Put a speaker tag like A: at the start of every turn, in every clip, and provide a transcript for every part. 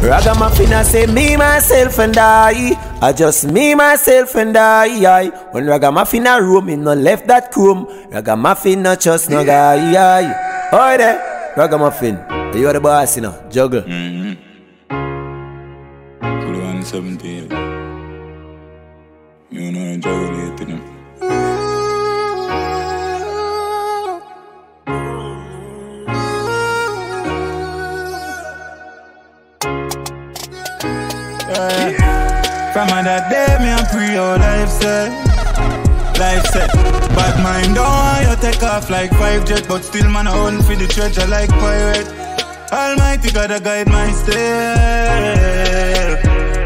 A: Ragamuffin I say me, myself and I I just me, myself and I, I. When Ragamuffin a room, him no left that room Ragamuffin not just no guy, I. Oi there, Ragamuffin You are the boss, you know, juggle
B: Mm-hmm. Cool 117 You know juggle it, you know From that day, me and pre your life set. Life set. Bad mind oh, don't want you take off like five jet, but still man own for the treasure like pirate. Almighty God, I guide my step.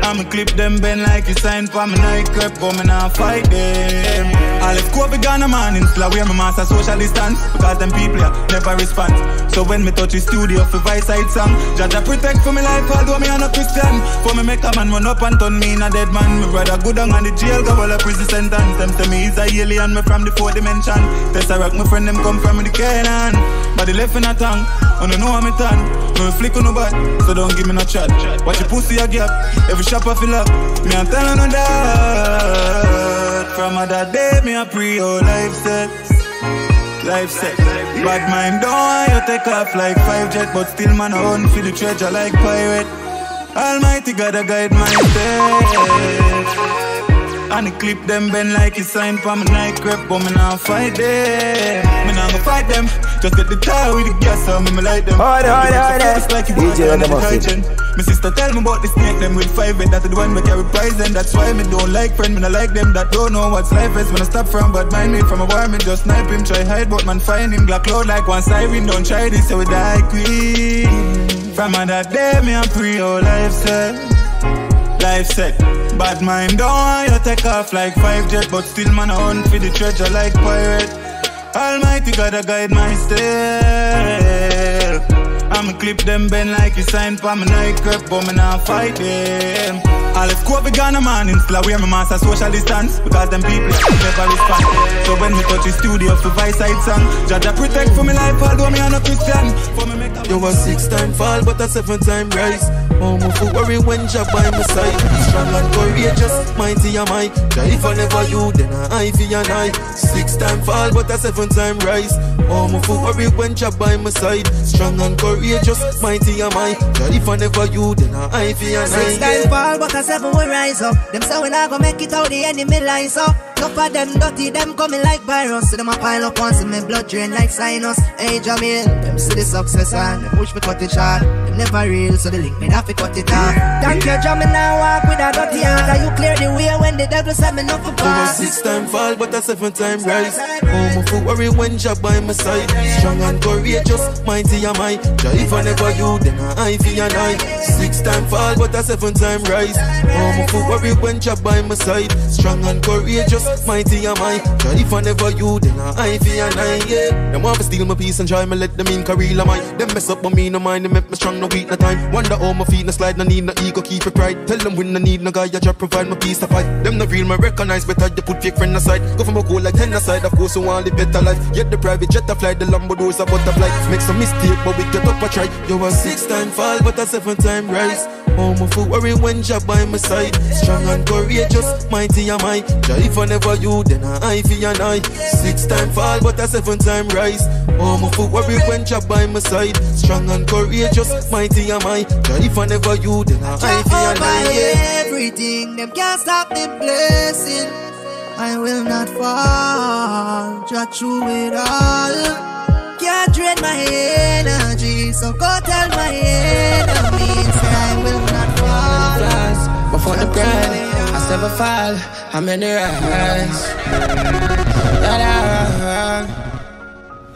B: I'ma clip them bend like you sign for me night creep, but me not fight them. I left Kobe Ghana man in slow where my master social distance because them people yeah, never respond. So when me touch the studio for vice side song, Jaja protect for me life although me a Christian. For me make a man run up and turn me in a dead man. Me brother good down on the jail, go all a prison sentence. Them say me is a alien, me from the fourth dimension. Tesseract, my friend them come from the Canaan. But they left in a tongue, I don't know how me turn. Me flick on no back, so don't give me no chat. Watch your pussy a gap, every shop I fill up. Me I'm telling no that. From a that day, me a pre your life set. Life set. Bad mind don't want you take off like five jet, but still man own for the treasure like pirate. Almighty God, I guide my steps. And the clip them bend like you sign for my night creep, but me not fight them. Me not go fight them. Just get the tire with the gas on me, me light them.
A: Hold it, hold it, hold.
B: It's like
A: DJ
B: want
A: Ragamuffin.
B: detergent. My sister tell me about the snake them with five head. That's the one me carry prize and that's why me don't like friend. Me not like them that don't know what's life is. When I stop from but mind me from a war, me just snipe him. Try hide, but man find him. Glock load like one siren. Don't try this, so we die queen. From that day, me a pre your oh, life set. Life set. Bad mind don't want you take off like five jet, but still man I hunt for the treasure like pirate. Almighty God, I guide my step. I'ma clip them bend like you sign for my night creep, but me not fight them. I left Kobe Ghana man in still wear my master social distance because them people never respond. So when me touch the studio for vice side song, Jaja protect for me life although me on a no Christian. For me make a
C: You a six time fall, but a seven time rise. Oh, move for worry when job by my side. Strong and courageous, mighty am I. Ja, if I never you, then I for your night. Six time fall, but a seven time rise. Oh, move for worry when job by my side. Strong and courageous, mighty am I. Ja, if I never you, then I for your
D: Six
C: night.
D: times fall, but a seven will rise up. Them say we not gonna make it out, the enemy lines up. Of them dirty, them coming like virus. See them a pile up once, and me blood drain like sinus. Hey Jahmeil, them see the success and them push me cut it short. Them never real, so the link me have to cut it off. Thank you, Jahmeil, now walk with a dirty heart. And you clear the way when the devil said me not for
C: a
D: pass.
C: six time fall, but a seven time rise. Oh, move for worry when job by my side. Strong and courageous, mighty am I. If I never you, then I for your night. Six time fall, but a seven time rise. Oh, move for worry when job by my side. Strong and courageous, mighty am I. Ja, if I never you, then I for your night. Yeah, them want to steal my peace and try me let them in career am I. Them mess up on me, no mind, them make me strong, no weak, no time. Wonder how my feet no slide, no need no ego, keep it right. Tell them when I need no guy, I just provide my peace to fight. Them no real, me recognize better, you put fake friend aside. Go from a goal like ten aside, of course, who want live better life. Yet the private jet a fly, the Lambo doors a butterfly. Make some mistake, but we get up a try. You a six time fall, but a seven time rise. My foot worry when job by my side. Strong and courageous, mighty am I. Ja, if I never you, then I for your night. Six time fall, but a seven time rise. Oh, my foot worry when job by my side. Strong and courageous, mighty am I. Ja, if I never you, then I for your
D: Jehovah
C: night. Yeah.
D: everything, them can't stop the blessing. I will not fall, just through it all. Can't drain my energy, so go tell my enemies I will not fall.
E: flies, but for the pride, I never fall. I'm in the rise.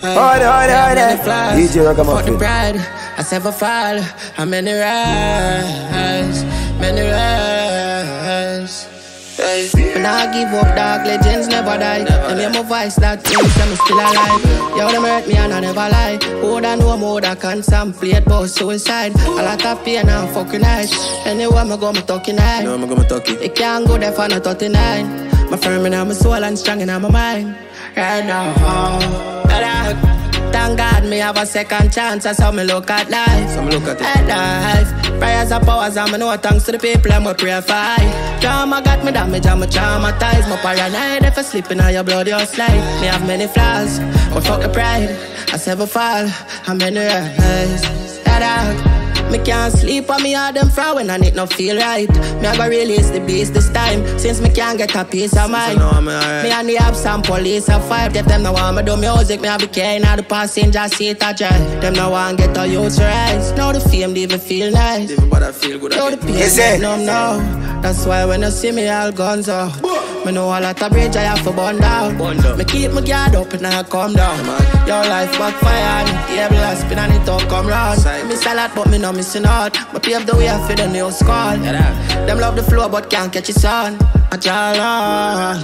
A: Hold hold hold it. DJ
E: For the
A: Ragamuffin.
E: pride, I never fall. I'm in the rise. In the rise. Hey. When I give up, dark legends never die. Them hear my voice, that means I'm still alive. Yo, them hurt me and I never lie. More than no more, that can contemplate about suicide. I like a pain and fucking eyes. Anywhere I go, me talking high.
C: No, I'm gonna talk it.
E: It can't go there for no 39. My firm in my soul and strong in my mind. Right now, I- thank God me have a second chance. That's how me look at life.
C: So me look at it.
E: At life, Prayers are powers, I'm know thanks to the people I'm a prayer fight. Drama got me damaged, I'm a traumatized. My paranoid if I slip in your blood, you slide. Me have many flaws, but fuck the pride. I never fall, I'm in the rise. Out. Me can't sleep on me all them frown when I need no feel right. Me I go release the beast this time since me can't get a piece of mind. Me, right. me and the apps and police a five. If them no want me do music, me I be carrying all the passenger seat I drive. Them no want get a youth rise. Now the fame they even feel nice.
B: Even but I feel good.
E: Now the pain, no no. That's why when you see me all guns out. Me know a lot of bridge I have to burn down. Burn down. Me keep my guard up and I come down. Man. Your life backfire and the able to spin and it all come round. Side. Me salad but me no missing out. Me pave the way for the new squad. Yeah, Them love the flow but can't catch it on. I try yeah.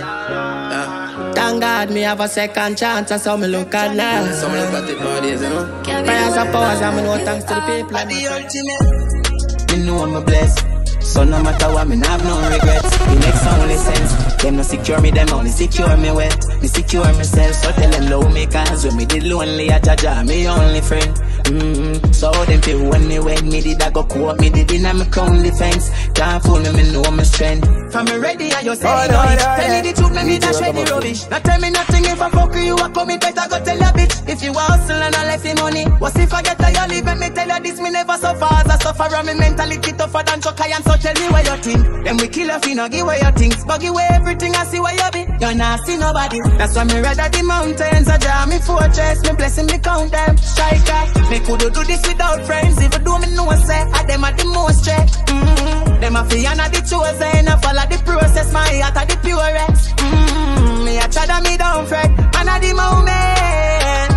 E: Thank God me have a second chance. That's how me look at now.
B: Some look at it nowadays, you know.
E: Prayers and powers and me know thanks to the people.
F: The ultimate. Me know I'm a blessed. So no matter what, me have no regrets. The next only sense. Them no secure me, them only secure me well. Me secure myself, so tell them low me cause when me did lonely, I jaja me only friend. Mm-hmm. So them feel when me when me did I go quote me did in my crown defense. Can't fool me, me know my strength. From me ready, I you say oh, no, no, Tell me the truth, me me dash the rubbish. Not tell me nothing if I fuck you, I come it better I go tell a bitch. If you hustle and I left the money, what if I get tired, leave me tell you this, me never suffer as I suffer, and me mentality tougher than Chucky and so tell me where you think. Then we kill off, you know, give away your things. Buggy away everything, I see where you be. You're not see nobody. That's why me rather the mountains. I draw me fortress, me blessing me count them. Striker, me could do this without friends. Even though me know say, I them are the most check. Mm-hmm. Them a fi the chosen, I follow the process. My heart are the purest. Mm-hmm. Me a try me down fret, man at the moment.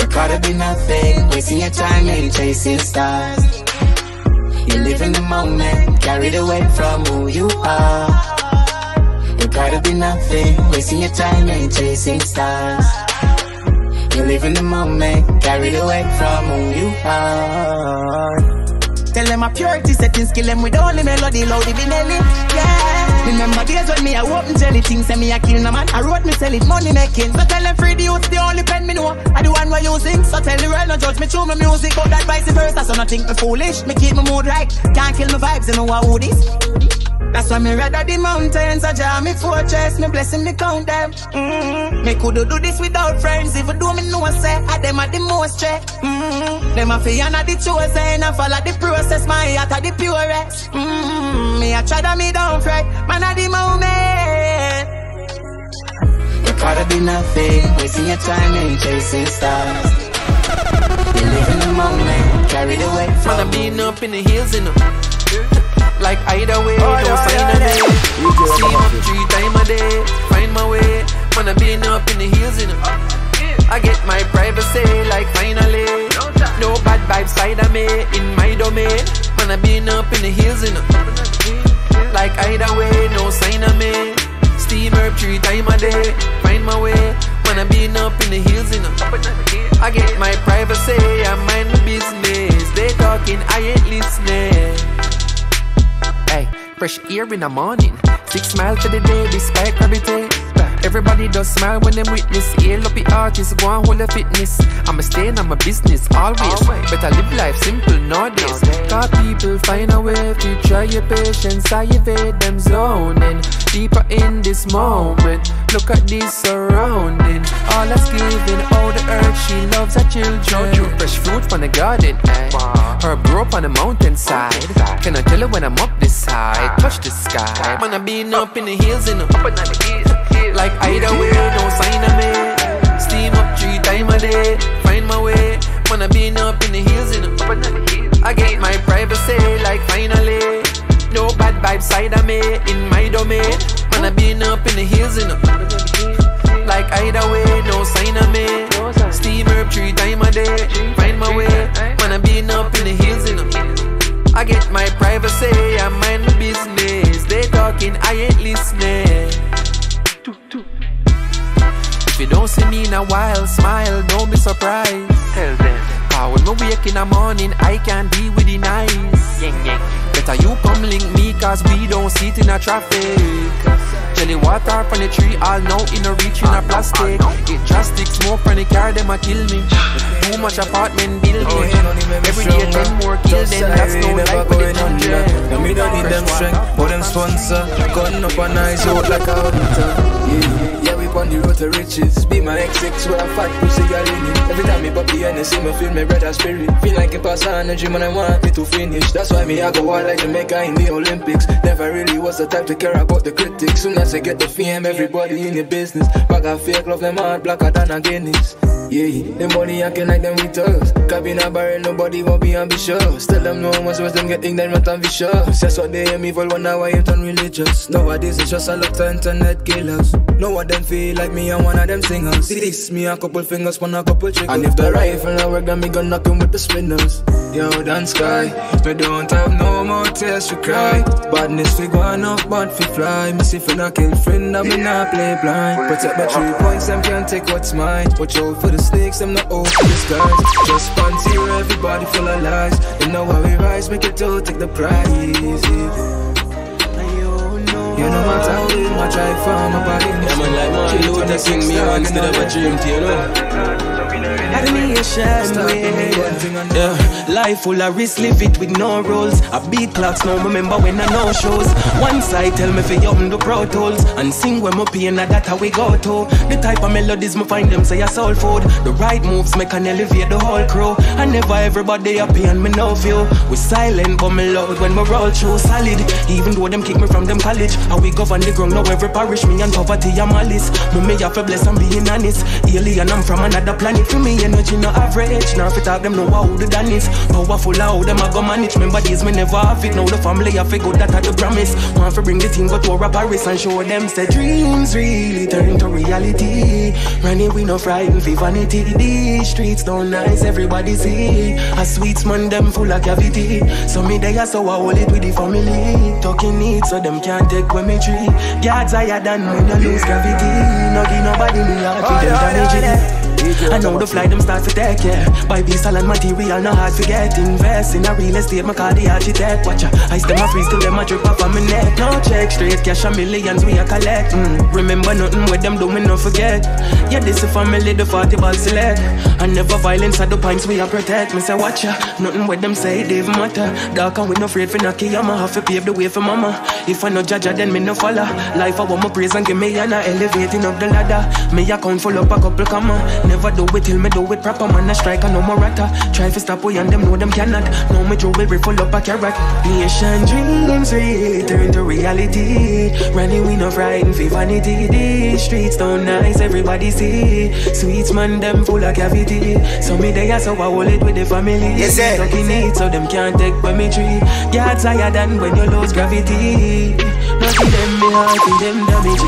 F: It gotta be nothing, wasting your time in chasing stars. You live in the moment, carried away from who you are. You gotta be nothing, wasting your time and chasing stars. You live in the moment, carried away from who you are. Tell them a purity settings, kill them with only melody, loud the Benelli. Yeah. Remember days when me I open jelly things, and me I kill no man. I wrote me sell it, money making. So tell them free the youth, the only pen me know. I the one we're using. So tell the world no judge me through my music, but that vice versa. So nothing me foolish. Me keep my mood right. Can't kill my vibes, you know what who this. That's why me rather the mountains. I jam me fortress, me blessing me count them. Mm-hmm. Me could do this without friends. even do me know I say, I them are the most check. Mm-hmm. Them a fi and the chosen. I follow the process. My heart are the purest. Mm-hmm. Me a try to me don't fret. Man at the moment. You gotta be nothing, wasting your time in chasing stars. You live in the moment, carried away from.
G: I been up in the hills, you know. Like either way, oh, no yeah, sign yeah, of yeah. See up three times a day, find my way. Man, I been up in the hills, you know. I get my privacy, like finally. No bad vibes side of me, in my domain. Man, I been up in the hills, you know. Like either way, no sign of me. Steam herb three times a day, find my way. Man, I been up in the hills, you know. I get my privacy, I mind my business. They talking, I ain't listening. Fresh air in the morning. Six miles to the day despite gravity. Everybody does smile when them witness. Hail up the artists, go and hold a fitness. I'ma stay in my business always. Better live life simple nowadays. Cause people find a way to try your patience. I evade them zoning. Deeper in this moment. Look at this surrounding. All that's giving, all the earth, she loves her children. You fresh fruit from the garden. Eh? Ay. Her grew up on the mountainside. Can I tell her when I'm up this side? Ah. Touch the sky. Man, I been up in the hills and up in the hills. Like either way, no sign of me. Steam up three times a day. Find my way. I been up in the hills in the. I get my privacy, like finally. No bad vibes side of me in my domain. I been up in the hills and up. See me while, smile, don't be surprised. Tell them. How when we wake in the morning, I can't deal with the nice. Yang, yang. Better you come link me, cause we don't sit in a traffic. Jelly water from the tree, all now in a reach in a plastic. Get drastic smoke from the car, them a kill me. Too much apartment building. Oh, Every day ten more kill them, that's no life for the children.
H: And me don't need them strength, but them sponsor. Gun up and eyes out like a hunter. Yeah, yeah, we on the road to riches. Be my ex-ex where I fight pussy girl in it. Every time me pop the NSC, me feel my brother spirit. Feel like a pass energy when I want it to finish. That's why me I go out like Jamaica in the Olympics. Never really was the type to care about the critics. Soon as I get the fame, everybody in the business. Bag of fake love, them hard blacker than a Guinness. Yeah, the money acting like them with us. Cabin a barrel, nobody won't be ambitious. Tell them no one's worse them getting them not ambitious. That's what they aim evil one now I ain't religious. Nowadays it's just a lot of internet killers. No one them feel like me and one of them singers. See This me a couple fingers on a couple triggers. And if the rifle now work, then me gonna knock him with the spinners. Yo, dance sky, we don't have no more tears to cry. Badness we go on up, bad fi fly. Me see fi not kill friend, I me not play blind. Protect my three points, them can't take what's mine. Watch out for the snakes, them not the skies. Just zero, everybody full of lies. They know how we rise, make it all take the prize. You know my time, my drive from my body.
I: Yeah, man, like Martin Luther King, me one instead of a dream, you know.
J: Had a nation yeah. Life full of risk, live it with no rules. I beat clocks, now remember when I no shows. One side tell me for you the pro tools and sing when my pain, that how we go to. The type of melodies me find them say a soul food. The right moves make an elevate the whole crew. I never everybody happy and me no feel. We silent but me loud when we roll through solid. Even though them kick me from them college, how we govern the ground now every parish me and poverty and malice. Me me have to bless and being honest. Alien I'm from another planet for me energy no average. Now if it talk them know how the done is. Powerful how them I go manage. Remember days me never have it. Now the family I figure that I the promise. Want to bring the team go to a Paris and show them say dreams really turn to reality. Running we no frightened for vanity. These streets don't nice, everybody see. A sweet man them full of cavity. So me they are so I hold it with the family. Talking it so them can't take when me tree. Guards higher than when I lose gravity. No give nobody me heart oh, them damage it. I know the fly them start to take, yeah. Buy piece and material, no hard to get. Invest in a real estate, my car the architect. Watch ya, I them a freeze till them a drip off on my neck. No check, straight cash a millions we a collect. Mm. Remember nothing with them do me no forget. Yeah, this a family, the 40 ball select. And never violence at the points we a protect. Me say watch ya, nothing with them say even matter. Dark and we no afraid for knocky, I'ma have to pave the way for mama. If I no judge then me no follow. Life I want my praise and give me an elevating up the ladder. Me account full up a couple comma. Never do it till me do it proper, man. I strike and no more rata. Try to stop we and them know them cannot. Now me jewelry full up a carrot. Nation dreams return to reality. Running we no frightened for vanity. These streets don't nice, everybody see. Sweets man, them full of cavity. So me they so I hold it with the family.
K: Yes, sir.
J: Talking it so them can't take by me tree. Yards higher than when you lose gravity. Nothing them me heart, them damage.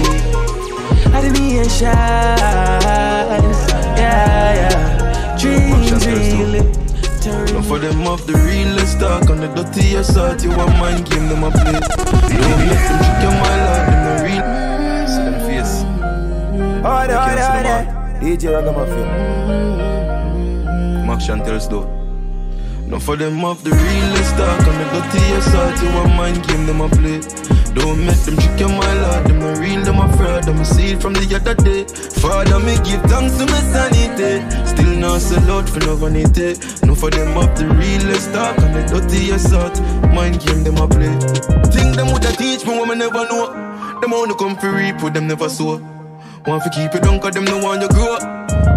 J: I didn't shine yeah, yeah. Dreams really
C: turn. for them off the realest talk on the dirty assault. You want mind game them a play. Don't let them trick your my lord, them a real. See them face.
K: Order, order, order. DJ Ragamuffin.
C: Max Chantel's door. Now for them off the realest talk on the dirty assault. You want mind game them a play. Don't make them trick you, my lord. Them no real, them a fraud. Them a see it from the other day. Father, me give thanks to my sanity. Still not sell out for no vanity. No for them up the realest talk and the dirty assault. Mind game them a play. Think them woulda teach me what me never know. Them only come for reap, with them never sow. Want to keep it down, cause them no want you grow.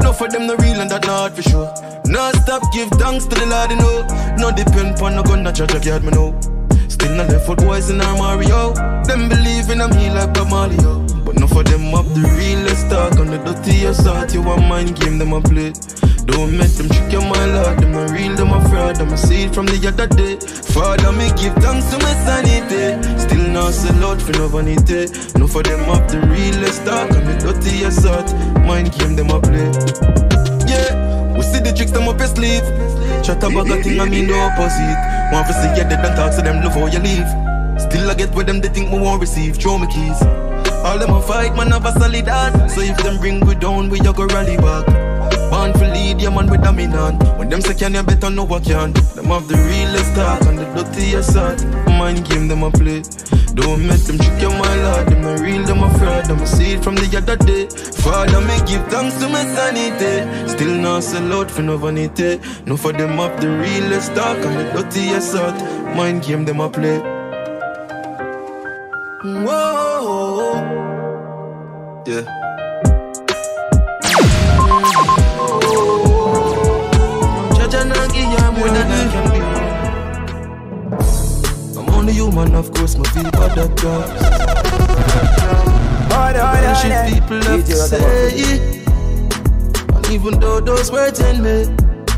C: No for them no real and that not for sure. No stop, give thanks to the Lord, you know. No depend on no gun, that church, I me know. Still not left foot boys in our Mario. Them believe in a me like Marley, yo. But no for them up the realest talk on the dirty assault. You want mind game, them a play. Don't make them trick you, my lord. Them a real, them a fraud. Them a see it from the other day. Father, me give thanks to my sanity. Still not sell out for no vanity. No for them up the realest talk on the dirty assault. Mind game, them a play. Yeah, we see the tricks them up your sleeve. Chat about a thing, I mean the opposite. Want to see you dead and talk to them before you leave. Still I get with them, they think me won't receive. Throw me keys. All them a fight, man, have a solid heart. So if them bring we down, we a go rally back. Born for lead, yeah, man, with dominant. When them say can you better know what can. Them have the realest talk and the dirty assault. Mind game them a play. Don't make them trick you, my lord. Them a real, them a fraud. Them a see it from the other day. Father, me give thanks to my sanity. Still not sell out for no vanity. No for them up the realest talk and the dirty assault. Mind game them a play. Whoa, yeah. Give ya more than I can be. I'm only human, of course, my feel bad at times. And shit people have to say. And even though those words in me,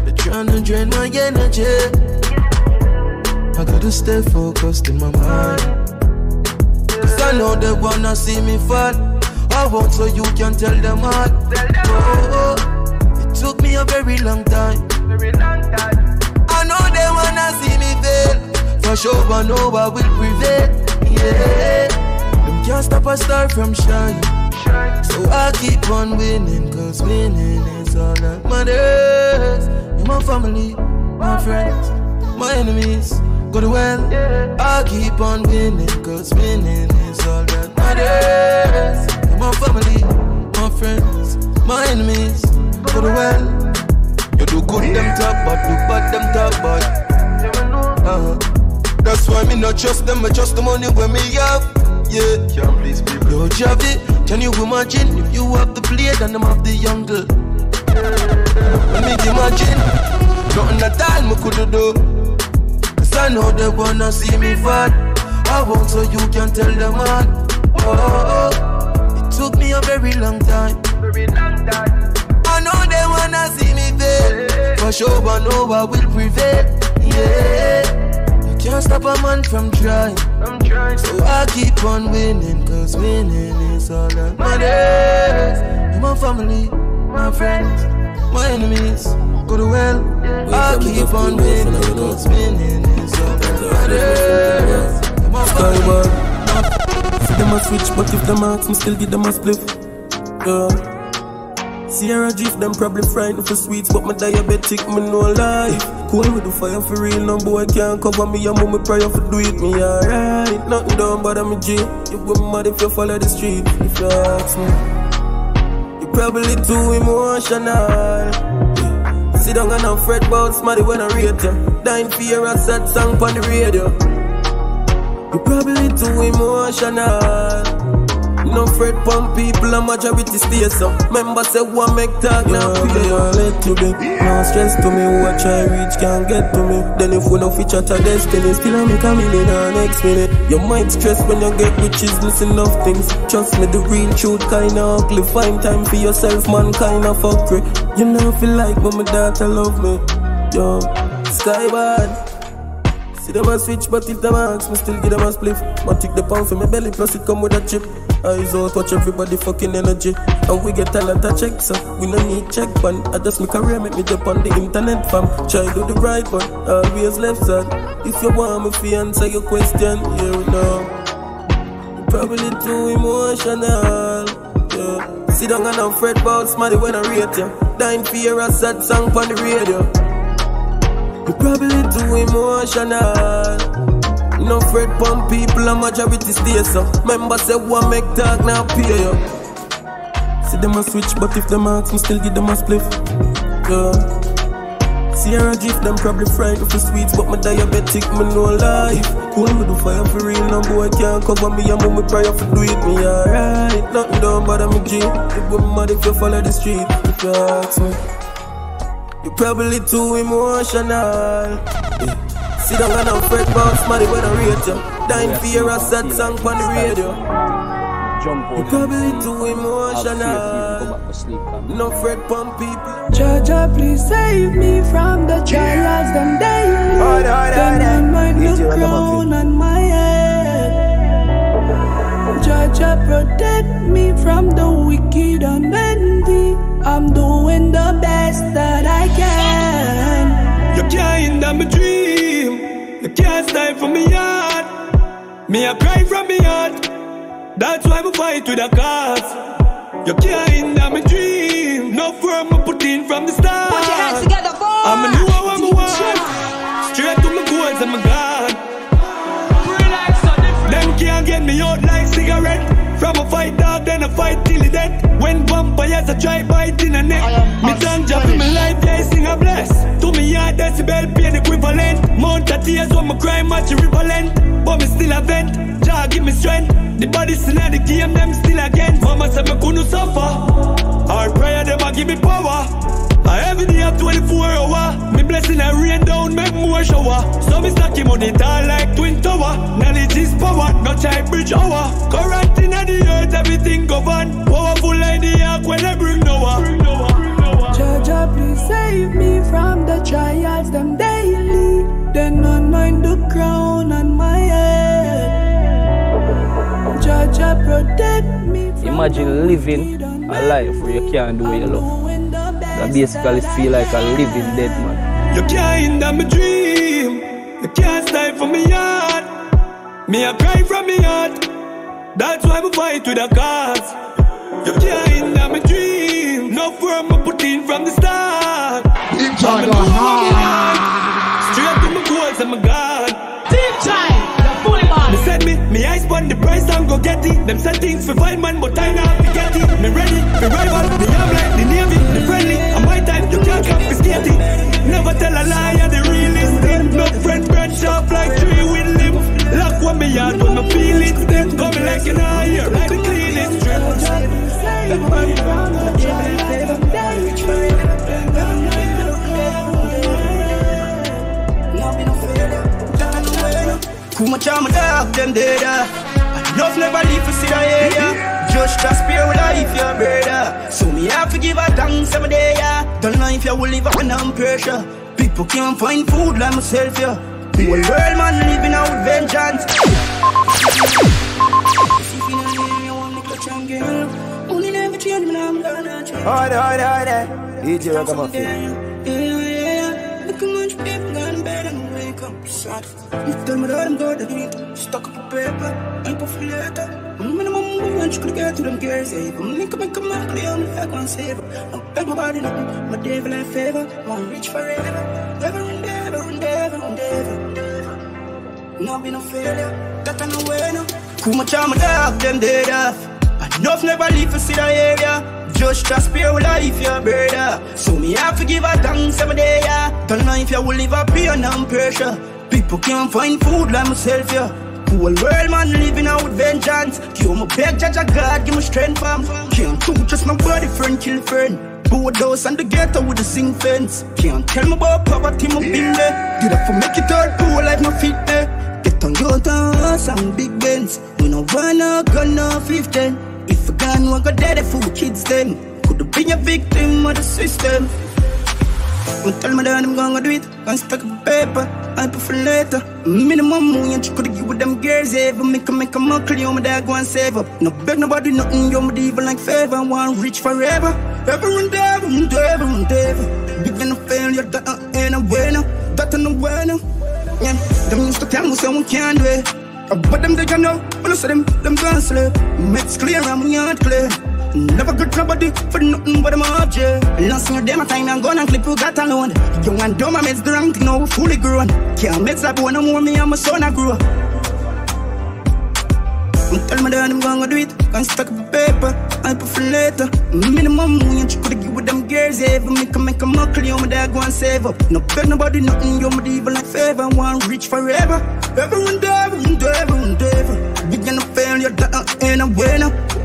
C: they're trying to drain my energy. I gotta stay focused in my mind. Cause I know they wanna see me fall. I won't so you can tell them all. Oh, oh, oh, it took me a very long time. I know they wanna see me fail. For sure, I know I will prevail. Yeah, them can't stop a star from shining. So I keep on winning, cause winning is all that matters. In my family, my friends, my enemies, go to well. I keep on winning, cause winning is all that matters. In my family, my friends, my enemies, go to well. You do good, them talk bad, do bad, them talk bad. That's why me not trust them, I trust the money when me have. Yeah, can't please people. Yo, Javi, can you imagine if you have the blade and them have the younger? Let me imagine, nothing at all me coulda do. Cause I know they wanna see me fall. I won't so you can tell them. Oh, oh, oh. it took me a very long time. very long time. I know they wanna see me fail. For sure, I know I will prevail. Yeah, you can't stop a man from trying. So I keep on winning, cause winning is all that matters. My family, my friends, my enemies, go to well. I keep on winning, cause winning is all that matters. My family,
L: See them a switch, but if them ask me, still give them a split. Yeah. Sierra Drift, them probably frightened for sweets, but my diabetic, me no life. Cool with the fire for real, no boy can't cover me. I'm on my prayer for do it, me alright. Nothing done but I'm a G. You go mad if you follow the street, if you ask me. You probably too emotional. Sit down and I'm fret about smarty when I rate you. Dying fear a sad song on the radio. You probably too emotional. No fret pump people, a majority stay so. Members say one make talk now. Yeah, yeah, let you be. No stress to me, what I reach can't get to me. Then if we no feature to destiny, still I'm coming in the next minute. Your mind stress when you get riches, listen of things. Trust me, the real truth kinda ugly. Find time for yourself, man, kinda fuckery. You know, feel like when my daughter love me. Yo, sky bad. See them a switch, but if them ask me, still give them a spliff. But take the pound for my belly, plus it come with a chip. Eyes out, watch everybody fucking energy. And we get a lot of checks, so we no need check ban. I just my career, make me jump on the internet, fam. Try do the right, but always left side. If you want me to answer your question, here we know. Probably too emotional. Yeah. Sit down and I'm fret about smarty when I rate you. Dying fear a sad song on the radio. You probably too emotional. No fret pump people, a majority stay so. Members say one make talk now pay you. See them a switch, but if them ask me, still give them a spliff. Yeah. Sierra Drift, them probably frightened for sweets, but my diabetic, me no life. Cool with the fire for real, no boy can't cover me, I'm my prayer for do it, me alright. Nothing done but I'm a G. It would mad if you follow the street, if you ask me. You probably too emotional. Yeah. Sit down and I'm fret about smarty when I rate you. Dying fear a sad song on the radio. You probably too emotional. No fret pump people.
M: Jaja, please save me from the trials them daily.
A: Hold on, hold on,
M: Then
A: hold on.
M: I might
A: Need
M: crown on my head. Jaja, protect me from the wicked and envy. I'm doing the best that I can.
N: You can't hinder my dream from me heart. Me a cry from me heart. That's why we fight with the cause. You can't hinder my dream. No firm I put in from the start.
M: Put your hands together for
N: I'm a new one, I'm a Straight to my goals, I'm a god. Them can't get me out like cigarette. From a fight dog, then a fight till the death. When vampires a try bite in the neck. Oh, me thank Jah for me life, yeah, sing a bless. To me yard decibel pain equivalent. Mount of tears when my crime match irrelevant. But me still a vent. Jah give me strength. The bodies in the game, them still again. Mama said me couldn't suffer. Our prayer, them a give me power. I every day have 24 hour. Me blessing I rain down, make more shower. So me stack him on it all like twin tower. Knowledge is power, no type bridge hour. Current in the earth, everything govern. Powerful like the ark when they bring Noah.
M: Jaja, please save me from the trials, them daily. Then anoint the crown on my head. Jaja, protect me from
O: Imagine living a life where you can't do what you love. That basically feel like a living dead man.
N: You can't hinder my dream. You can't stifle me heart. Me a cry from me heart. That's why we fight with the cause. You can't hinder my dream. No firm I put in from the start. From the Straight They said me, me eyes on the price and go get it. Them said things for find man, but I now to get it. Me ready, me rival, me am like the navy, the friendly. And my time, you can't confiscate it. Never tell a lie, I the realest. No friend, brand sharp like tree with limb. Lock what me yard when my feelings them coming like an iron, like the cleanest
P: Kuma chama dog, them dead Enough never leave for see the area. Just to spare life, your brother. So me have to give a thanks every day, yeah. Don't know if you will live under pressure. People can't find food like myself, yeah. The whole world man living out with vengeance.
A: DJ Ragamuffin.
P: Sad. You tell me that I'm good at it. Stuck up a paper, I'm for later. Minimum one you could get to them girls, yeah. But make a make a man play on the back one save. I beg my body nothing, my devil I favor. Want reach forever, ever and ever and ever and ever. No be no failure, that I know where no. Kuma charm my dog, them dead off. Enough never leave for see the area. Just to spare life, your brother. So me have to give a thanks every day, yeah. Don't know if you will live up here under pressure. People can't find food like myself, yeah. Whole world man living out vengeance. Kill my beg, judge of God, give me strength, fam. Can't do just my body friend, kill friend. Board house and the ghetto with the sing fence. Can't tell me about poverty, my been there. Eh. Did I for make it all poor like my feet there? Get on your house and big Benz. We no wanna gun no 15. If a gun want go dead for kids then Could have been a victim of the system Don't tell me that I'm gonna do it Can't stack up paper I prefer later. Minimum money and you could give with them girls ever. Make a make a muckle you my dad go and save up No beg nobody nothing you my evil like favor. Want rich forever. Ever and ever and ever and ever. Big and a failure that ain't a winner. That I know winner. Yeah, them used to tell me someone can't do it. But them they can know, when I say them, them gonna slip. Makes clear we aren't clear. Never good nobody for nothing but them object. Last year, them a time I'm gonna clip who got alone. Young and dumb, I made the wrong now fully grown. Can't that boy no more, me and my son I grew up. Tell me that I'm gonna do it, can't stack up a paper, I prefer later. Minimum you could give with them girls, yeah. If make a make a muckle, you my dad go and save up. No beg nobody nothing, you my evil like favor, want rich forever. Ever and ever and ever and ever. Big and a failure, that I ain't a winner.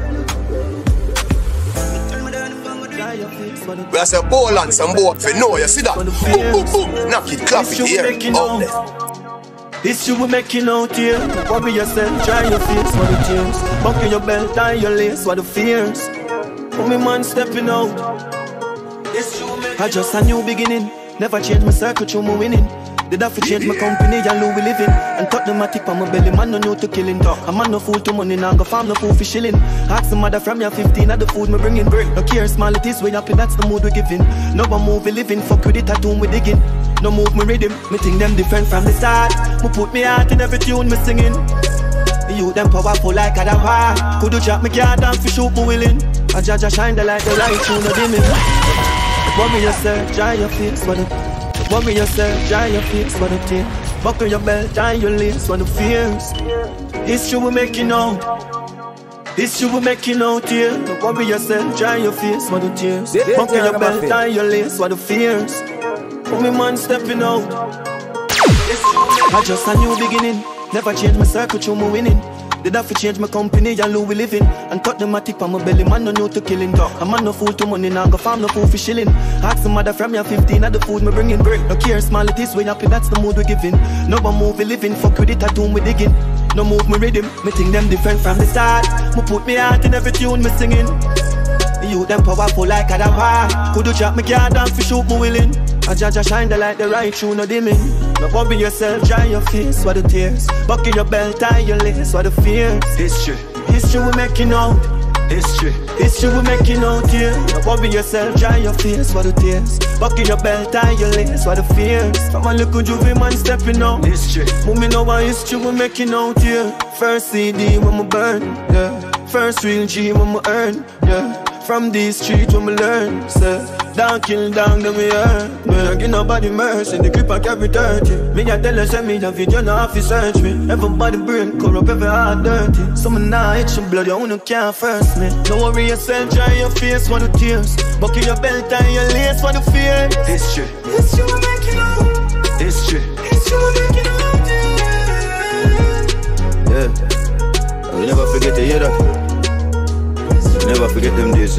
Q: We are say ball and some boy for know you see that. Boom boom boom, knock it, clap it here. Up there.
R: This you will make you out here. Worry yourself, try your face for the tears. Buckle your belt, tie your lace for the fears. Put me man stepping out. I just a new beginning. Never change my circle, through my winning. Did have to change my company, and who we living. And touch the matic on my belly, man no new to killing. A man no fool to money, now go farm no fool for shilling. Ask the mother from your 15 at the food me bringing. No care small it is, we happy, that's the mood we giving. No one move we living, fuck with it, I do we digging. No move me rhythm, me think them different from the start. Me put me heart in every tune me singing. You them powerful like a war. Could you drop me car down for shoot me willing? I judge shine the light, the light through no dimming. Worry yourself, dry your face for the Worry yourself, dry your face for the tears Buckle your belt, tie your for the fears. History will make you know. This History will make you know tear. Cover yourself, dry your face for the tears. Buckle your belt, tie your lace for the fears. Put me man stepping out. I just a new beginning. Never change my circle, through my winning. Did have to change my company and who we live in. And cut the matic on my belly, man no new to killing. Dog. A man no fool to money, now go farm no fool for shilling. Ask some mother from your 15 of the food me bringing. Break No care small it is, we happy that's the mood we giving No one move we living, fuck with it, I do we digging. No move me rhythm, me think them different from the start. Me put me heart in every tune me singing. You them powerful like a Could you chop me car down for shoot me willing. I judge I shine the light the right through no dimming No bump yourself, dry your face for the tears. Buckle your belt, tie your lace for the fears.
B: History,
R: History will make you know.
B: History,
R: History will make you know tear No bump yourself, dry your face for the tears. Buckle your belt, tie your lace for the fears. From a little juvie man stepping out
B: history.
R: Move me know why history will make you know tear First CD when me burn, yeah. First real G when me earn, yeah from these streets when we learn, say Down kill down then we earn eh? Me I give nobody mercy, the grip I carry dirty Me I tell her send me a video now have to search me. Everybody brain corrupt, every heart dirty. Some now itch and blood, you wanna can't first me. Don't worry yourself, dry your face for the tears. Buckle your belt and your lace for the fear.
B: History,
R: History
C: forget them days.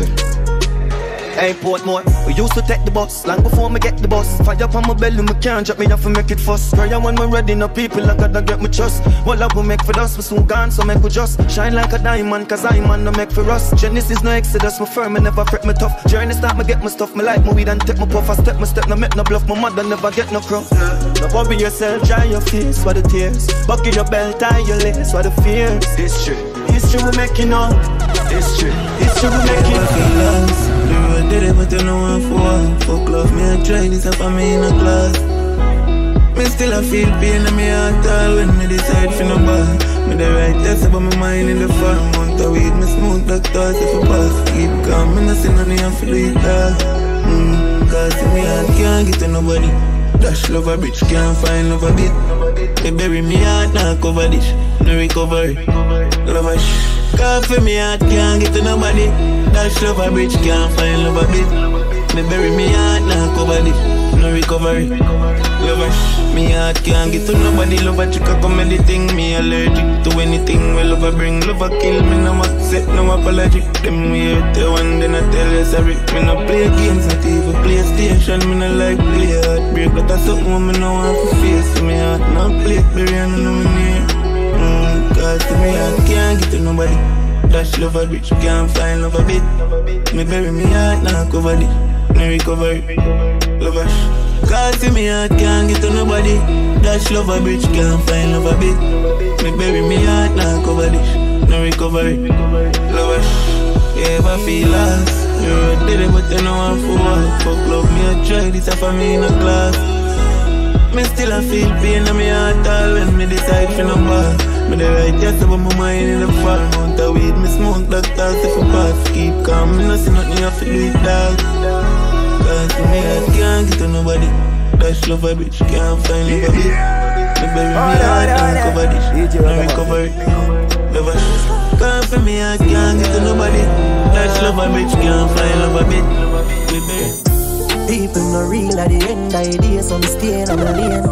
R: Hey, Portmore, we used to take the bus long before me get the bus. Fire up on my belly, me can't drop me off and make it fuss. Prayer when we ready, no people like I gotta get me trust. What love we make for us, we soon gone, so make we just shine like a diamond, cause I man no make for us. Genesis no exodus, my firm, me never fret me tough. Journey start, me get my stuff, me like my weed and take my puff. I step my step, no make no bluff, my mother never get no crumb. No worry yourself, dry your face for the tears. Buckle your belt, tie your lace for the fears.
B: History,
R: History will make you know.
B: history.
R: History will make you know.
C: The road did it, but you know I'm for Fuck love, me I try this up on me in a class Me still I feel pain in my heart all when me decide for no bar. Me the right test about my mind in the farm Month of weed, me smoke black thoughts if I pass. Keep calm, me no see none of you feel it mm, Cause in me heart can't get to nobody. Dash love a bitch, can't find love a bit. Me bury me heart, now cover this. No recovery. Love a shh Cause for me heart can't get to nobody. Dash love a bitch, can't find love a bit Me bury me heart, now cover this No recovery. Love a shh Me heart can't get to nobody. Love a chick, I come anything Me allergic to anything. Well love a bring, love a kill Me no accept, no apology. Them we hurt you one, then I tell you sorry. Me no play games, not even PlayStation. Me no like play heartbreak But that's something me no want to face. Me heart no play, bury and no near Cause to me I can't get to nobody. Dash love a bitch, can't find love a bit. Me bury me heart, now cover it. No recovery Love a sh Cause to me I can't get to nobody. Dash love a bitch, can't find love a bit. Me bury me heart, now cover it. No recovery Love a sh Yeah, I feel lost. You did it, but you know I'm for Fuck love me, I try this up for me in a class me still I feel pain in my heart all when me decide for no bar Me the right yes about my mind in the fall. Mount a weed, me smoke black thoughts if I pass. Keep calm, me no see nothing to do it dog Cause to me I can't get to nobody. Dash love a bitch, can't find love a bit Me bury me heart and cover this, no recovery Love a shit Cause for me I can't get to nobody. Dash love a bitch, can't find love a bit. Me bury
S: People no real at the end of the day, so me stay on my lane.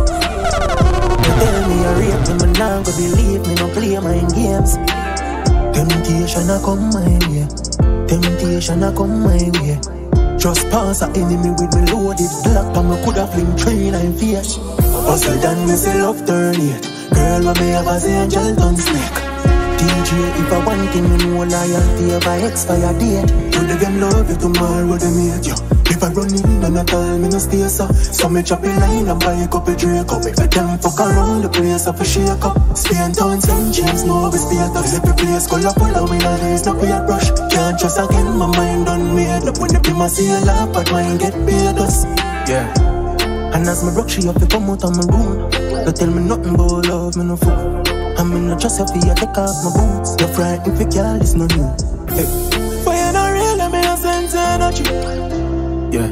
S: They tell me I rape them, and now go believe me, no play mind games. Temptation a come my way, temptation a come my way. Just pass a enemy with me loaded black, and me coulda fling train and fish. Hustle than me say love turn it. Girl, what me have as angel done snake. DJ, if I want thing, me know loyalty of a expire date. Today them love you, tomorrow them hate you. If I run in and I tell me no stay so So me chop a line and buy a cup of Drake up Make them fuck around the place up a shake up. Spain town, St. James, no we stay at us uh. Every place call up all the way days, no a rush Can't trust again, my mind done made up. When the be my see a laugh, but mine get paid us. Yeah. And as me rock, she up to come out of my room. They tell me nothing but love, me no fool I'm in no trust you you take off my boots You're frightened for girl, it's no new hey. But you not real, me a sense energy yeah.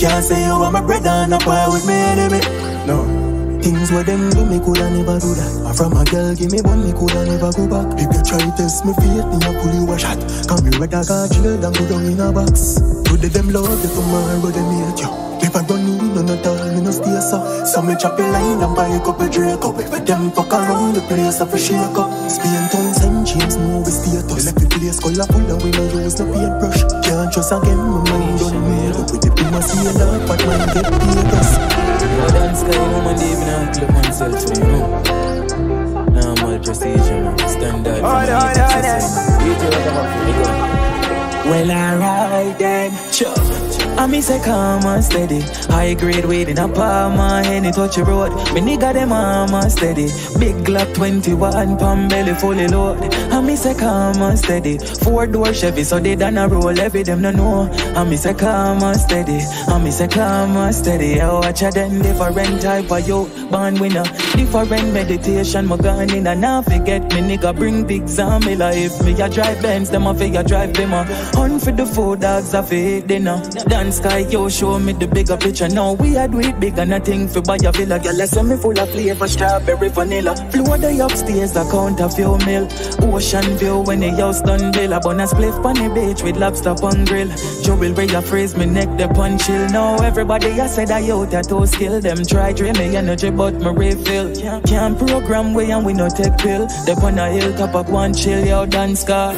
S: Can't say you are my brother, not part with me enemy. No. Things where them do me coulda never do that. And from a girl give me one me coulda never go back. If you try test me faith, me a pull you a shot. Come me rather go jail than go down in a box. Today them love you tomorrow them hate you. If I run in on a tall, me no stay so. So me chop a line and buy a couple Drake up. If them fuck around the place, I for shake up. Spain town, St. James, move with status. Left the place color full and we no use no paintbrush. Can't trust again, my mind done made up with the primacy and that, but mine get paid us.
J: No dance guy, no man even a clip myself, so you know. Normal procedure, man. Standard.
K: Oh, no, no, no.
J: Well, alright then, sure. I me say calm and steady. High grade weed in a palm, any touch a road. Me nigga them arm and steady. Big Glock 21, palm belly fully load. I me say calm and steady. Four door Chevy, so they done a roll. Every them no know. I me say calm and steady. I me say calm and steady. I watch a them different type of yo. Born winner, different meditation. My gun in and now forget me nigga bring big zombie life. Me a drive Benz, them a figure drive them a. Hunt for the food dogs, I feed dinner. Dance sky, yo, show me the bigger picture. Now we are do it big and nothing for buy a villa. Girl, let's me full of flavor, strawberry, vanilla. Floor the upstairs, the count a few mil. Ocean view when the house done bill. A bonus spliff on the beach with lobster on grill. Where you freeze me neck, the punch chill. Now everybody I said I yo tattoo skill. Them try drain me energy, but me refill. Can't program way and we no take pill. The on a hill top up one chill, yo, dance car.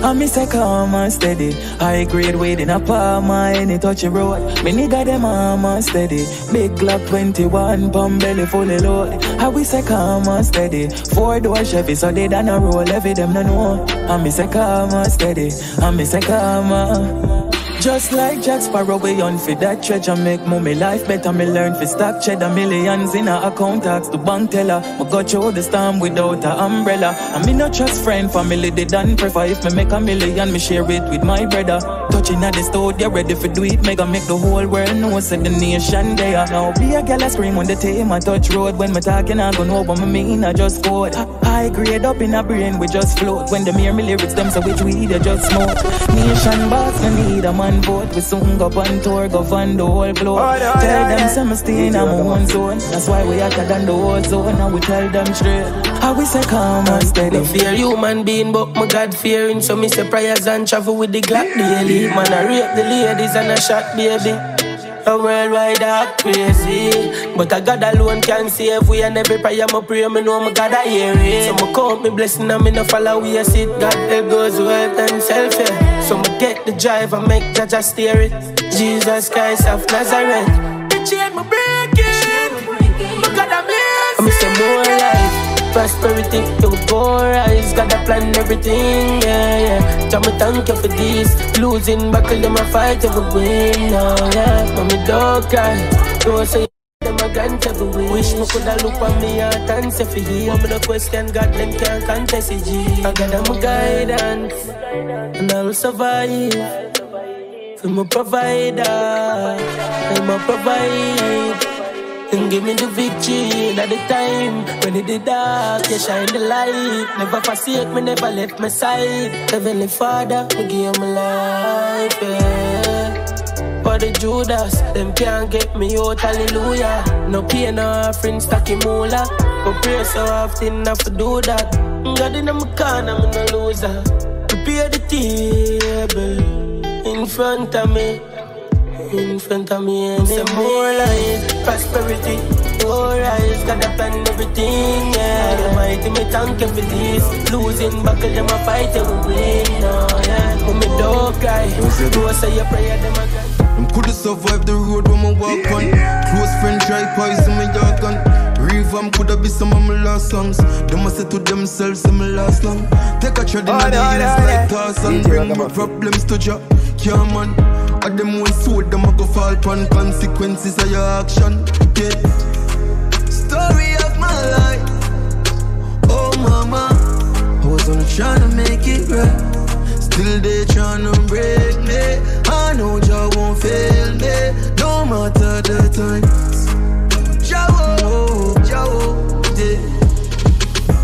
J: I me say calm and steady. High grade weed in a palm, any touch a road. Me nigga them arm and steady. Big Glock 21, pump belly fully load. How we say calm and steady. Four door Chevy, so they done a roll. Every them no know. I me say calm and steady. I me say calm and just like Jack Sparrow, we on for that treasure. Make mommy life better, me learn for stack cheddar. Millions in a account, tax the bank teller. Me go through the storm without a umbrella. And me no trust friend, family, they done prefer. If me make a million, me share it with my brother. Touching at the store, studio, ready for do it. Mega make the whole world know, say the nation there. Now be a girl, I scream when they take my touch road. When me talking, I go know what me mean, I just code High grade up in a brain, we just float. When them hear me lyrics, them say which weed, they just smoke. Nation boss, no need a man vote. We soon go on tour, go on the whole globe.
K: Oh, no,
J: tell
K: no,
J: them
K: no.
J: some stay in my own zone. That's why we hotter than the whole zone. And we tell them straight. How we say calm and steady.
T: No fear human being, but my God fearing. So me say prayers and travel with the Glock daily. Man, I rape the ladies and I shot baby. A worldwide act crazy But a God alone can save we And every prayer my pray me know my God I hear it So me count me blessing and me no follow we a sit God help goes well and self yeah. So me get the drive and make just steer it Jesus Christ of Nazareth The chain me breaking My God amazing I'm say more life prosperity, you will go rise. Got a plan, everything, yeah, yeah. Jah me thank you for this. Losing battle, them a fight, you will win, no, yeah. But me don't cry, don't say them a every win. Wish me coulda look on me heart and say for heal. Me no question God, them can't contest it. I got them guidance, and I will survive. I'm a provider, I'm a provider. And give me the victory at the time When it the dark, you shine the light Never forsake me, never left my side Heavenly Father, me give my life, yeah For the Judas, them can't get me out, hallelujah No pain, no offering, stacky moolah But pray so often, have to do that God in my corner, me no loser Prepare the table in front of me in front of me and some more life, prosperity. More eyes, God, a plan everything, yeah. Almighty, me thank you for this. Losing battle, them a fight, you will win, no, yeah. But me don't cry. Do say your prayer, them a cry.
C: Them coulda survived the road when me walk on. Close friend try poison me dog gun. Revamp coulda be some of my last songs. Them a say to themselves, say me last long. Take a tread in
K: Oh,
C: the
K: no,
C: like. Tarzan. Bring my problems to Jah, yeah man. At them one sword, them a go fall upon consequences of your action. Yeah. Story of my life. Oh mama, I was only trying to make it right. Still they tryna break me. I know Jah won't fail me, no matter the time. Jah won't, Jah won't, yeah.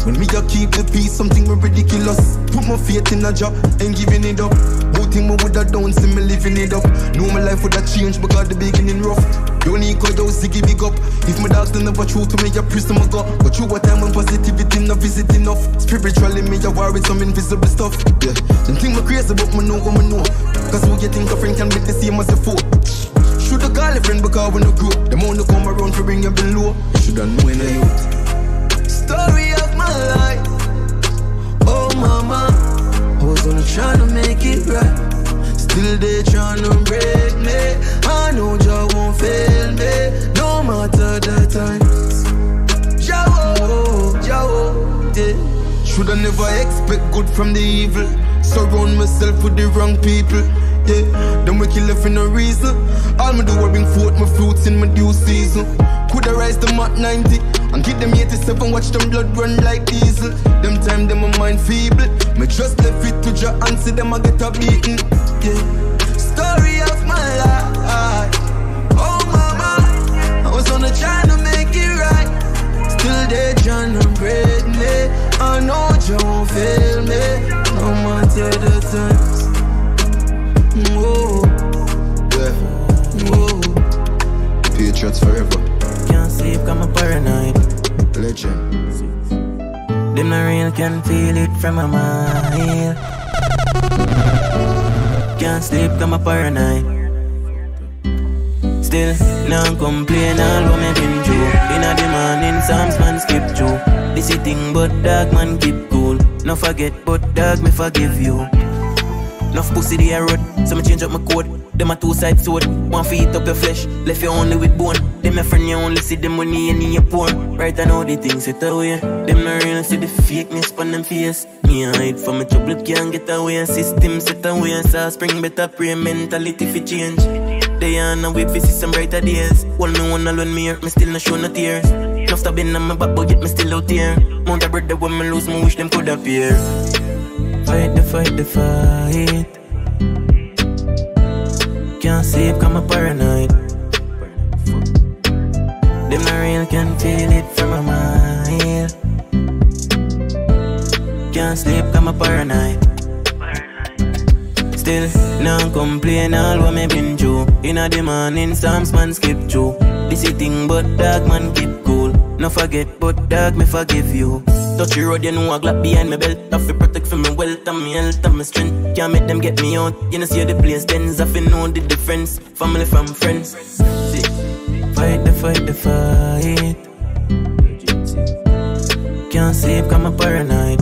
C: When me a keep the peace, something me ridiculous. Put my faith in a job, ain't giving it up. Who think me woulda done, see me living it up. Know my life woulda changed because the beginning rough. Don't need call yo Ziggy big up. If my dogs don't never true to me, I prison my go. But you a time when positivity not visit enough. Spiritually me, I worry some invisible stuff. Yeah, them think me crazy, but me know what me know. Cause who you think a friend can be the same as a foe? Shoulda call a friend because we no grow. Them only come around for bring you below. You shoulda know in a youth. Story of my life. Oh mama, I was only trying to make it right. Still they tryna break me. I know Jah won't fail me, no matter the times. Jah oh, Jah oh, yeah. Shoulda never expect good from the evil. Surround myself with the wrong people. Yeah, them we kill for no reason. All me do is bring forth my fruits in my due season. Coulda rise them at 90 and get them 87. Watch them blood run like diesel. Them time them a mind feeble. Me just left it to Jah and see them a get a beating. Yeah, story of my life. Oh mama, I was on a trying to make it right. Still they tryna break me. I know Jah won't fail me, no matter the times. Whoa, yeah, whoa. Patriots forever.
U: Can't sleep, come a paranoid.
C: Legend.
U: Them not real, can feel it from my mind. Can't sleep, come a paranoid. Still, now complain all what me been through. Inna the morning, Psalms man skip through. This is thing, but dog man keep cool. No forget, but dog me forgive you. Enough pussy the road, so me change up my code. Them a two side sword, one eat up your flesh, left you only with bone. Them a friend you only see the money and in your porn. Right I know the things set away. Them no real see the fakeness on them face. Me a hide from my trouble can't get away. System set away, so spring better pray mentality fi change. They are now we see some brighter days. One me one alone me hurt, me still no show no tears. No stabbing on my back, but yet me still out here. Mount a brother when me lose, me wish them could appear. Fight the fight the fight. Can't sleep, come a paranoid. Them not real, can feel it from my mind. Can't sleep, come a paranoid. Still, now complain all what me been through. Inna the morning, Psalms man skip through. This is thing, but dog man keep cool. No forget, but dog me forgive you. Touch the road, you know I glad behind my belt. I feel protect for me wealth and me health and my strength. Can't make them get me out. You know see the place, then I feel know the difference. Family from friends. See. Fight the fight the fight. Can't sleep, come a paranoid.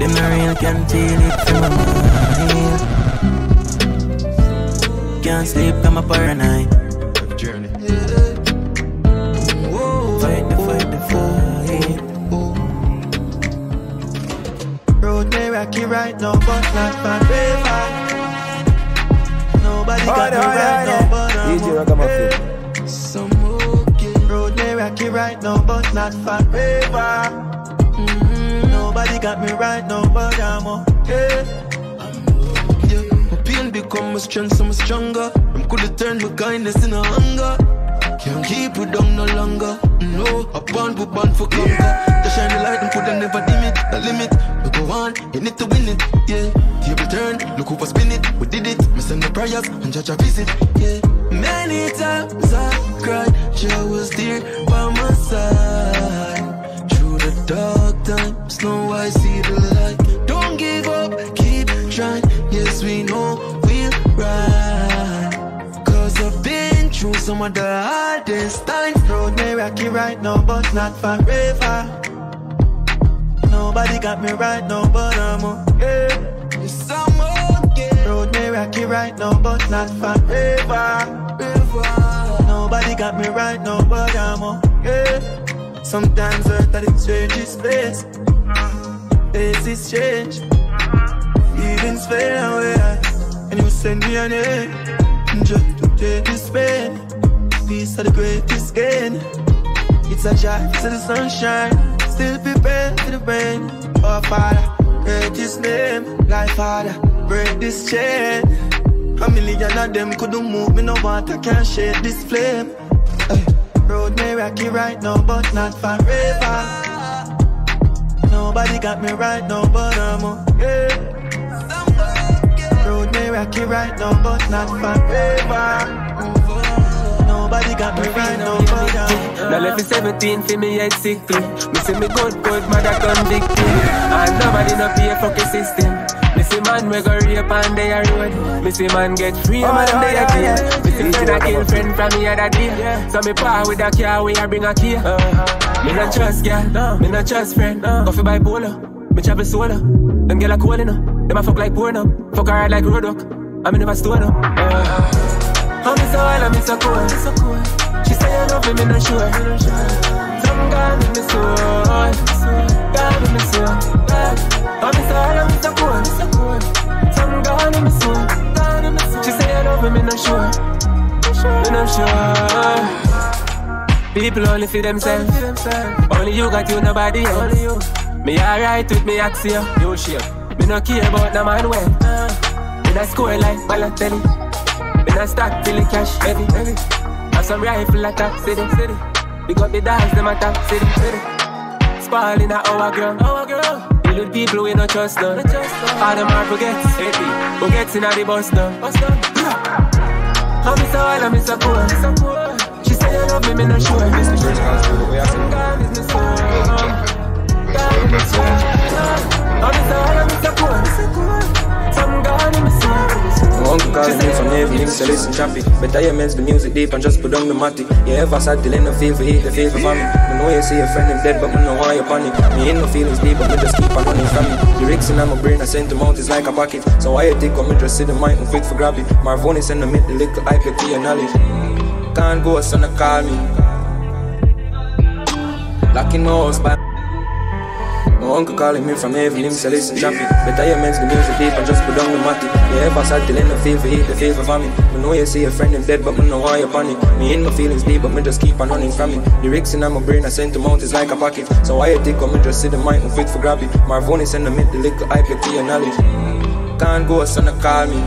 U: Them not real, can feel it from my mind. Can't sleep, come a paranoid.
R: Rocky right now, but not forever. Nobody got me right now, but I'm
V: DJ
R: okay.
V: Ragamuffin.
R: Some okay. Road may rocky right now, but not forever. Mhm. Nobody got me right now, but I'm okay.
C: Yeah, my pain become my strength, so I'm stronger. I'm coulda turned my kindness into hunger. Can't keep it down no longer. No, I born for born for conquer. The light and coulda never dim it. The limit, we go on, you need to win it. Yeah, table turn, look who was spin it. We did it. Me send the prayers and judge a visit. Yeah, many times I cried, Jah was there by my side. Through the dark times, now I see the light. Don't give up, keep trying. Yes, we know we'll ride. Cause I've been through some of the hardest times.
R: Road may rocky right now, but not forever. Nobody got me right now, but I'm okay.
C: Yes, I'm okay.
R: Road may rocky right now, but not forever. Nobody got me right now, but I'm okay. Sometimes earth at the strangest place. Faces change. Feelings fade away. And you send me an air. Just to take this pain. Peace of the greatest gain. It's a drive to the sunshine. Still prepared for the rain. Oh, Father, break His name. Like Father, break this chain. A million of them couldn't move me, no water can shake this flame. Ay, road may rocky right now, but not forever. Nobody got me right now, but I'm okay. Road may rocky right now, but not forever. Nobody got me right now.
N: Now left me 17 for me head sickly. Me see me good, good mother convicted. And nobody no pay fucking system. Me see man we go rape on their road. Me see man get free
I: Oh,
N: man
I: yeah,
N: they
I: yeah,
N: a
I: yeah.
N: jail. Me see friend a kill friend from me other day. So me par with a car we a bring a key. Uh-huh. Me no trust girl, me no trust friend. Go fi buy polo, me travel solo. Them girl a cool enough, them a fuck like porn up. Fuck hard like road duck, I me never stone up. Uh-huh. I'm so wild, I'm so cool. She say you love me, me no sure. Some girl make me so Girl make me so I'm so wild, I'm so cool. Some girl make me so She say you love me, me no sure. Me no sure. People only for themselves. Only you got you, nobody else. Me alright with me axia. You share. Me no care about no man when. Me no score like Balotelli. Me no stack till the cash heavy, heavy. Have some rifle at top city, city. We got the dogs, them at top city, city. Spall in a our girl, our girl. Deal with people we no trust none. All them are forgets, heavy. Forgets in the bus now. I'm so wild, I'm so cool. She say you love me, me no sure. Some girl is me so. Girl is me so. I'm so wild, I'm so cool.
W: My uncle calling me from him say listen traffic Better you mess the music deep and just put on the matic You ever sat till in the feel for it, the feel for me Me know you see a friend him dead but me know why you panic Me ain't no feelings deep but me just keep on running from me. it Lyrics in my brain I sent them out, it's like a pocket So why you think when me just sit the mic and quick for grab it Marvoni send them hit the little hype your knowledge Can't go son call me Lock in my house by my uncle calling me from heaven, him say listen traffic Better you mix the music deep and just put on the matic You ever sat till in the feel for heat, the feel for family Me know you see a friend him dead but me know why you panic Me in my feelings deep but me just keep on running from it. Lyrics in my brain I send them out, it's like a pocket. So why you think when me just sit the mic and quick for grab it Marvoni send hit the little hype to your knowledge Can't go son to call me.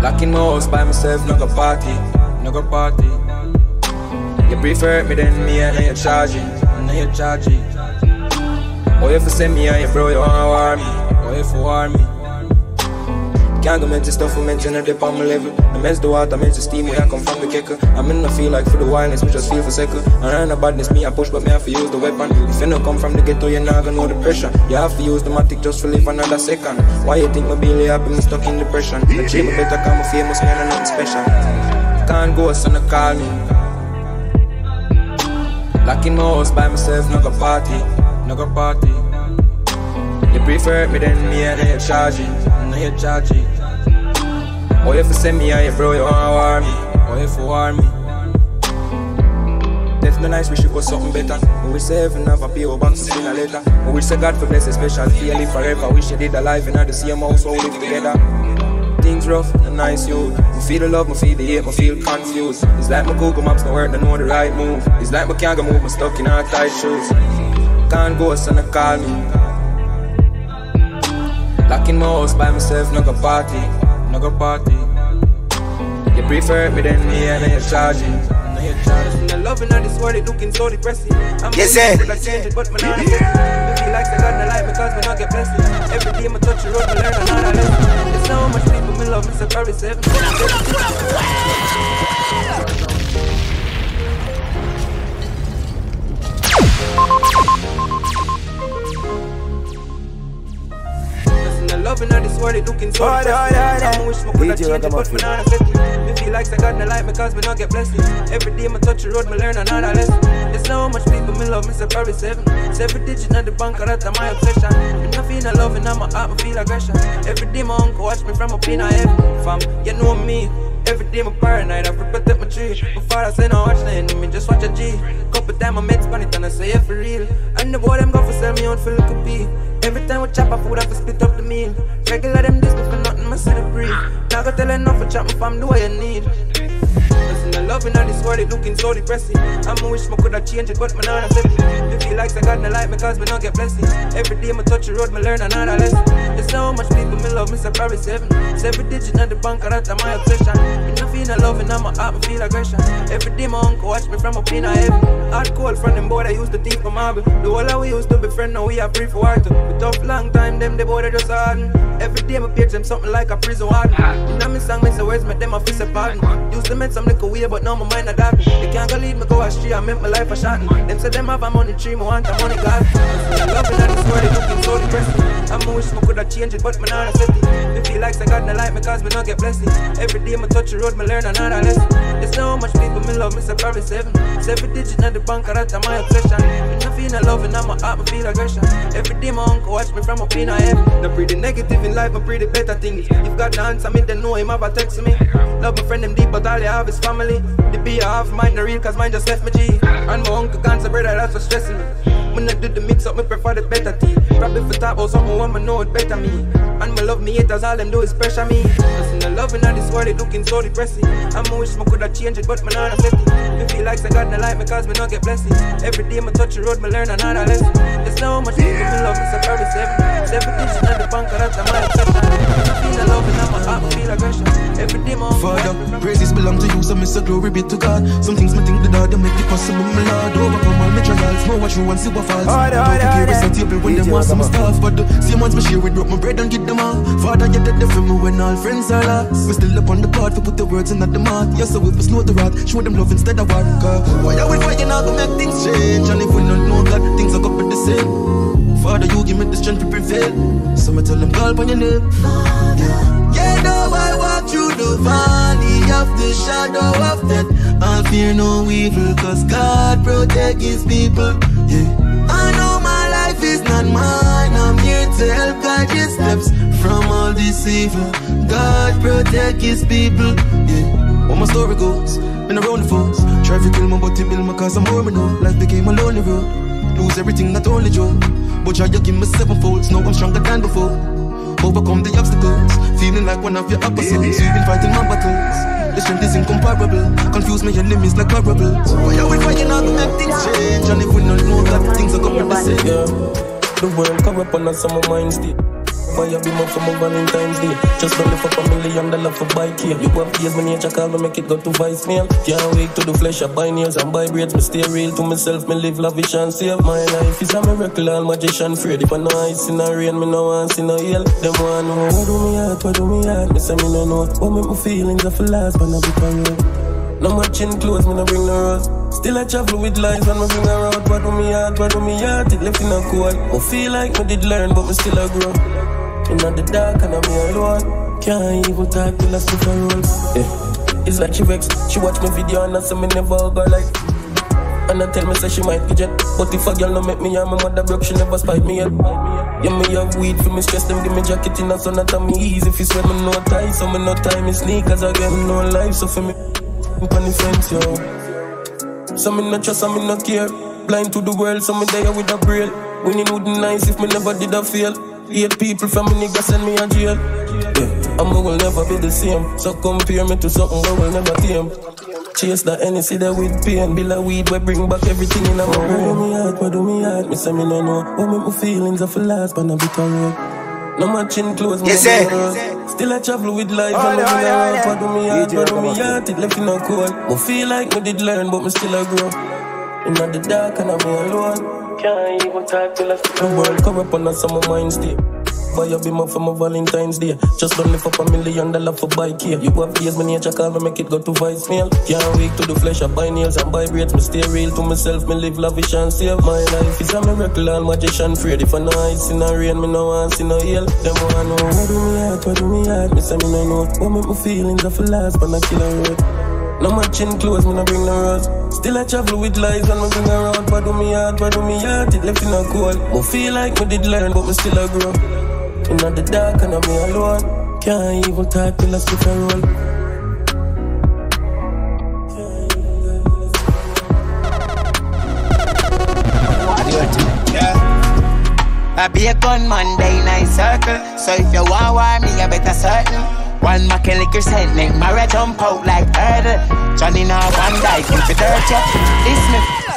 W: Lock in my house by myself, no go party, no go party. You prefer me than me and you're charging charge it. Oh, if you send me and you bro, you wanna war me. Oh, if you war me. Can't go mention stuff for mention the on my level. I mess the water, mess the steam where I come from the kicker. I'm in the feel like for the wildness, we just feel for second. I run the badness, me I push, but me have to use the weapon. If you no come from the ghetto, you're not gonna know the pressure. You have to use the matic just to live another second. Why you think my belly happy, me stuck in depression? The dream better come famous man and nothing special. Can't go, son, call me. Lock in my house by myself, no go party, no go party. You prefer me than me and you charge it, now you charge. Oh, if you send me and you bro, you wanna war me. Oh, if you war me. Death no nice, we should go something better. We wish heaven have a PO box sing a letter. We wish the God for bless a special, it forever. Wish you did alive and in the same house, we live together. Things rough nice, you. Me feel the love, me feel the hate, me feel confused. It's like my Google Maps don't work, don't know the right move. It's like my can't move, me stuck in our tight shoes. Can't go, son, to call me. Lock in my house by myself, no go party, no go party. You prefer me than me, and you're charging. Now you're charging. The loving of this world, it looking so depressing. I'm
I: Yes, sir.
W: I change it, but me not get it. Me like I got no life because me not get blessed. Every day me touch the road, me learn another lesson. It's so much people me love, me so carry seven. Listen, the loving of this world, it looking so
I: no, no, no.
W: I wish me coulda
I: DJ
W: change it, but me not it. Me feel like I got no life because me not get blessed. Every day me touch the road, me learn another lesson. There's so much people me love, me so carry seven. Seven digit on the bank, that's my obsession. Me not feel no love in my heart, me feel aggression. Every day my uncle watch me from up in a heaven. Fam, you know me. Every day my paranoid, I protect my tree. Before I say no watch the enemy, just watch a G. Couple time I span it and I say it for real. And the boy them go for sell me out for look a. Every time we chop a food, I to split up the meal. Regular them this, but for nothing, I see the breathe. Now go tell enough for chop my fam, do what you need. Loving of this world,
I: world looking so depressing. I'ma wish me coulda changed it, but me not accept it. You feel like I got no life because me not get blessing. Every day me touch the road, me learn another lesson. There's so much people me love, me say Paris seven. Seven digit at the bank, that's my obsession. Me not feel no love and my heart, me feel aggression. Every day my uncle watch me from up in a heaven. Hard cold from them boy I used to think for marble. The whole of we used to be friends, now we are free for water. But tough long time, them the boy they just harden. Every day me page them something like a prison warden. You know me song, me say where's me, them a fist a pardon. Used to make some little way, but now my mind a dark. They can't go lead me go astray, I make my life a shot. Them say them have a money tree, me want a money god. Loving at this world, they looking so depressing. I'ma wish me coulda changed it, but me not accept it. Me feel like I got no life because me not get blessing. Every day me touch the road, me learn another lesson. There's so much people me love, me say probably seven. Seven digit at the bank, that's my obsession. Me not feel no love and I'm my heart, me feel aggression. Every day my uncle watch me from up in a heaven. The pretty negative in life, but pretty better things. If God the answer me, then know him have a text me. Love my friend them deep, but all they have is family. The be half mine the real, cause mine just left me G. And my uncle cancer brother, that's what's stressing me. When I do the mix up, me prefer the better tea. Probably for top or oh, something, want me know it better me. And my love me haters, all them do is pressure me. Listen, the loving of this world, it looking so depressing. I'ma wish me coulda changed it, but me not accept it. Me feel like I got no life because me not get blessing. Every day me touch the road, me learn another lesson. There's so much people me love, it's a very seven. Seven digits at the bank, that's my obsession. I feel the love and I'm a heart, feel aggression. Every day my
C: Father, praises belong to you, so Mr. Glory be to God. Some things me think the Lord, they make it possible, my Lord. Overcome all my trials, know what you want, see what falls.
A: Order,
C: Don't
A: order,
C: care
A: order.
C: it's a table when them want some stuff, but the same ones me share with broke my bread and get them all. Father, you did the for me when all friends are lost. We still up on the part to put the words in at the mouth. Yes, so if it's no the rat, show them love instead of war. Why are we fighting now to make things change? And if we don't know God, things are gonna be the same. Father, you give me the strength to prevail. So me tell them, call upon your name. Yeah. Yeah, though I walk through the valley of the shadow of death, I'll fear no evil, cause God protect his people. Yeah. I know my life is not mine, I'm here to help guide his steps all this. Oh. God protect his people. Yeah. What my story goes, been around the force. Try to kill my body, build my cause I'm me know. Life became a lonely road. Lose everything, not only joy. But try you give me seven folds, now I'm stronger than before. Overcome the obstacles, feeling like one of your opposites. You've been fighting my battles. The strength is incomparable. Confuse my enemies like parables. Why are we fighting out to make things change? And if we don't know that things are gonna be the same.
L: Yeah, the world corrupt on us, some of mine still. Fire be more for my Valentine's Day. Just don't live up a million dollar for bike here. You have years, my nature call me, make it go to vice voicemail. Can't wait to the flesh, I buy nails and buy braids. Me stay real to myself, me live lavish and save. My life is a miracle, all magician afraid. If I know ice in the rain, me no want see no hell. Them want know do me heart, what do me heart. Me say me no know what make my feelings of last, but I be parade. No matching clothes, me no bring no rose. Still I travel with lies when me bring her out. What do me heart, what do me heart? It left in a cold. Me feel like me did learn, but me still a grow. In the dark and I'm here alone. Can't even talk till I slip a roll. Yeah. It's like she vexed. She watch my video and I say me never go like. And I tell me say she might be jet. But if a girl no make me and my mother broke, she never spite me yet. Yeah, me have weed for me stress them, give me jacket in a sun that me easy. If you sweat me no tie, so me no time me sneakers again. No life, so for me, I'm the fence, yo. So me no trust, and me no care. Blind to the world, so me there with a braille. Winning wouldn't nice if me never did a fail. Eight people from me nigga send me a jail. Yeah, and me will never be the same. So compare me to something that will never tame. Chase the Hennessy there with pain. Bill of weed, we bring back everything in our brain. Do me heart, what do me heart? Me say me no know. What make my feelings of last, but I be road. No matching clothes,
A: Yes,
L: no Still I travel with life,
A: Oh,
L: and
A: no,
L: I bring
A: no,
L: her
A: no.
L: out. What do me heart,
A: DJ
L: what do me heart? It left in a cold. Me feel like me did learn, but me still a grow. In the dark, and I'm alone. Can't even talk till I The world corrupt on us, some of mine stay. Buy a beamer for my Valentine's Day. Just don't live up a million dollar for bike here. You have years, my nature call me, make it go to vice voicemail. Can't wait to the flesh, I buy nails and buy braids. Me stay real to myself, me live lavish and save. My life is a miracle, all magician afraid. If I know ice in the rain, me no want see no hell. Them want know what do me heart, what do me heart? Me say me no know. What make my feelings of last, but I kill a road. No matching clothes, me no bring no rose. Still I travel with lies when me bring out. But do me heart, but do me heart, it left in a cold. Me feel like me did learn, but me still a grow. In the dark and I'm alone. Can't even talk till I skip a roll.
F: I be a gunman, day night circle. So if you want war me, you better certain. One Mac and liquor scent, make Mara jump out like hurdle. Johnny now one die, keep it dirt, yeah. This me